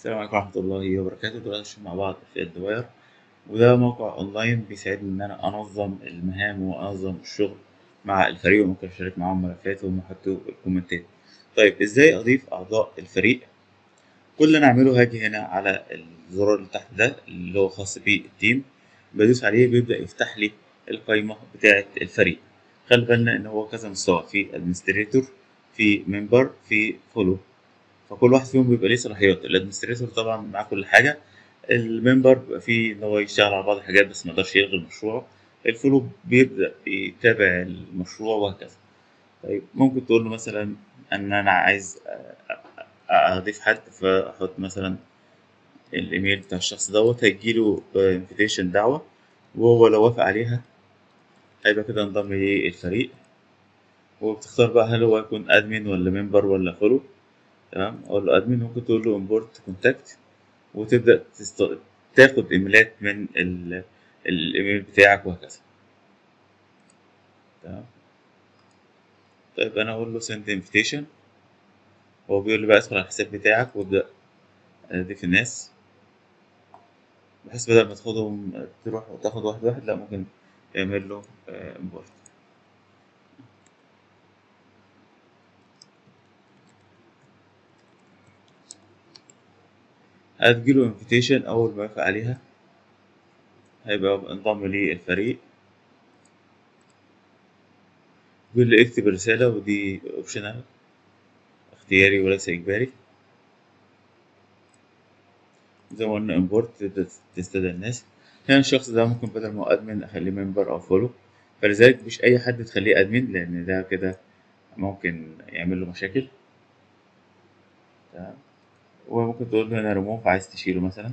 السلام عليكم ورحمة الله وبركاته. دلوقتي نشوف مع بعض ال Fieldwire وده موقع أونلاين بيساعدني إن أنا أنظم المهام وأنظم الشغل مع الفريق وممكن أشارك معاهم ملفات وهم يحطوا ال comments ات. طيب إزاي أضيف أعضاء الفريق؟ كل اللي أنا أعمله هاجي هنا على الزرار اللي تحت ده اللي هو خاص بال team بدوس عليه بيبدأ يفتح لي القائمة بتاعة الفريق. خلي بالنا إن هو كذا مستوى في administrator في member في follow فكل واحد فيهم بيبقى ليه صلاحيات ال administrator طبعا معاه كل حاجة. ال member بيبقى فيه إن هو يشتغل على بعض الحاجات بس ما يقدرش يلغي المشروع. ال follow بيبدأ يتابع المشروع وهكذا. طيب ممكن تقول له مثلا إن أنا عايز أضيف حد فأحط مثلا الإيميل بتاع الشخص دوت هيجيله invitation دعوة وهو لو وافق عليها هيبقى كده انضم للفريق وبتختار بقى هل هو يكون admin ولا member ولا follow تمام؟ أقول له admin ممكن تقول له import contact وتبدأ تست... تاخد إيميلات من ال... الإيميل بتاعك وهكذا. تمام؟ طيب أنا أقول له send invitation هو بيقول لي بقى ادخل على الحساب بتاعك وابدأ اضيف الناس. بحيث بدل ما تاخدهم تروح وتاخد واحد واحد لا ممكن يعمل له import هتجيله invitation أول ما يوافق عليها. هيبقى انضم للفريق بيقول لي اكتب رسالة ودي optional اختياري وليس إجباري. زي ما قلنا امبورت تستدعي الناس. هنا الشخص ده ممكن بدل ما هو ادمن أخليه ممبر أو فولو فلذلك مش أي حد تخليه ادمن لأن ده كده ممكن يعمل له مشاكل. تمام؟ おは僕とどうなるもファイスティシールマセラ。